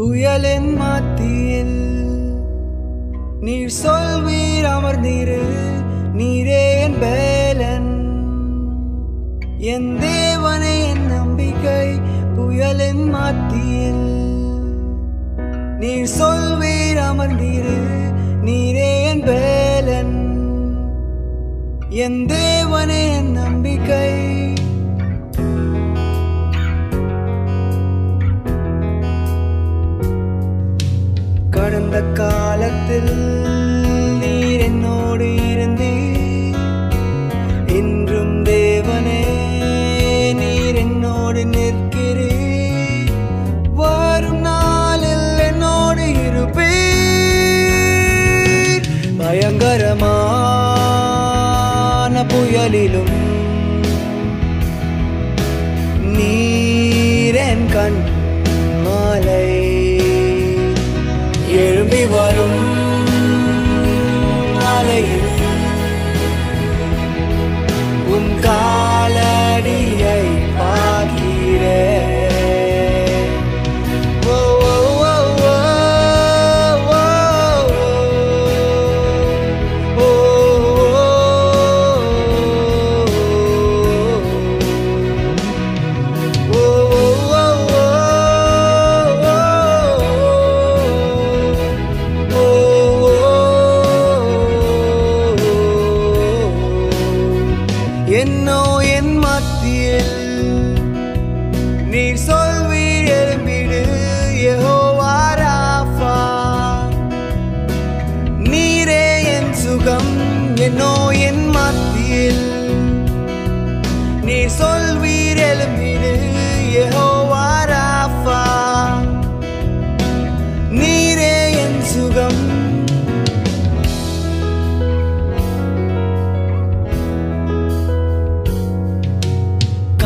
புயலின் மத்தியில் நீர் சொல்வீர் அமர்ந்தீரு நீரே என் பேலன். என் தேவனே என் நம்பிக்கை புயலின் மத்தியில். நீர் சொல்வீர் அமர்ந்தீரு நீரே என் பேலன். என் தேவனே என் நம்பிக்கை புயலிலும் நீரன் கண் மாலை எழும்பி வரும் need so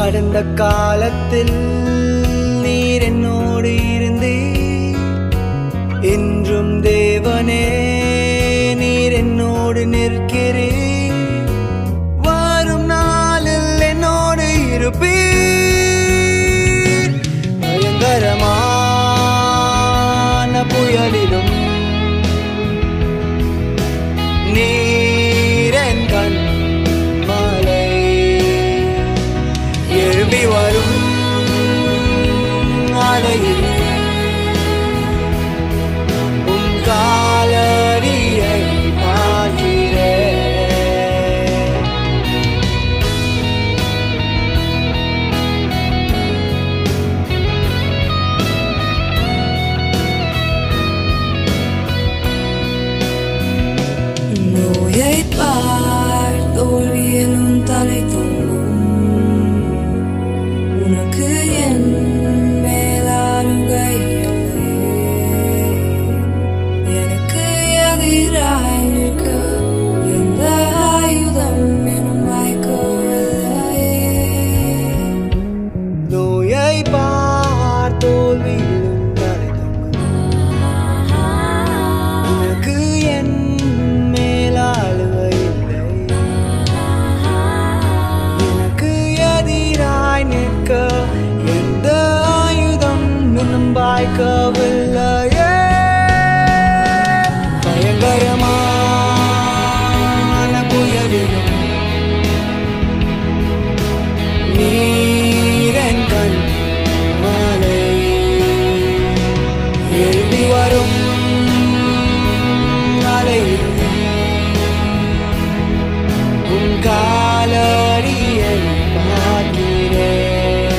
கடந்த காலத்தில் நீர் என்னோடு இருந்தே என்றும் தேவனே நீர் என்னோடு நிற்கிறே வரும் நாளில் என்னோடு இருப்பீர். பயங்கரமான புயலிலும் mirar. காலடியை பார்க்கிறேன்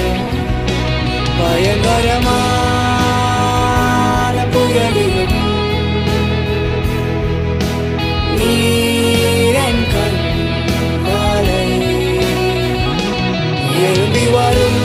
பயங்கரமான புயலிலும் நீரன் கண் மாலை எழுதி வரும்